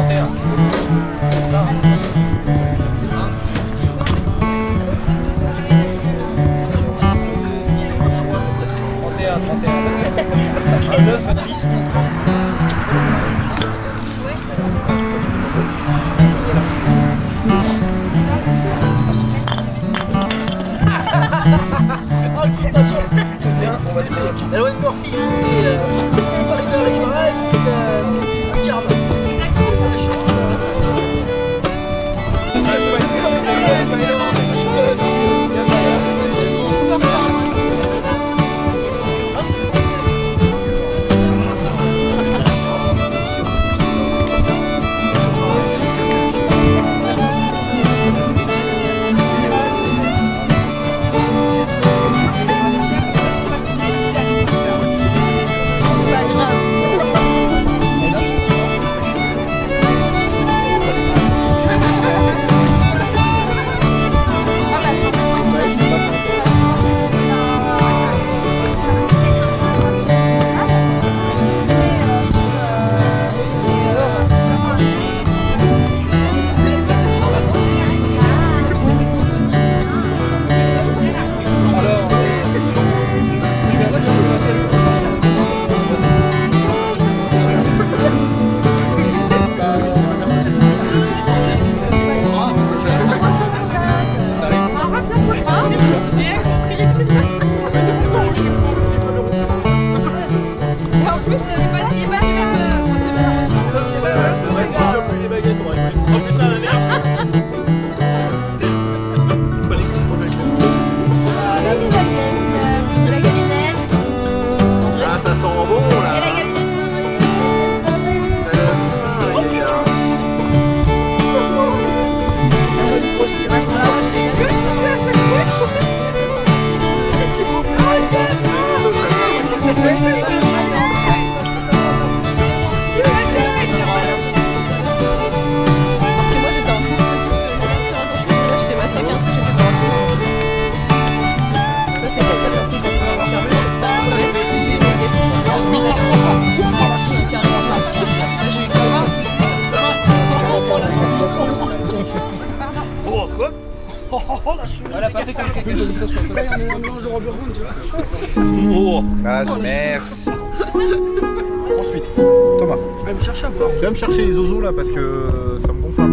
31. Un 9, 10, 10. birthday. Elle a pas fait quelque chose. Oh, ah, merci. Ensuite, Thomas. Tu vas me chercher à boire. Tu vas me chercher les ozos là parce que ça me gonfle un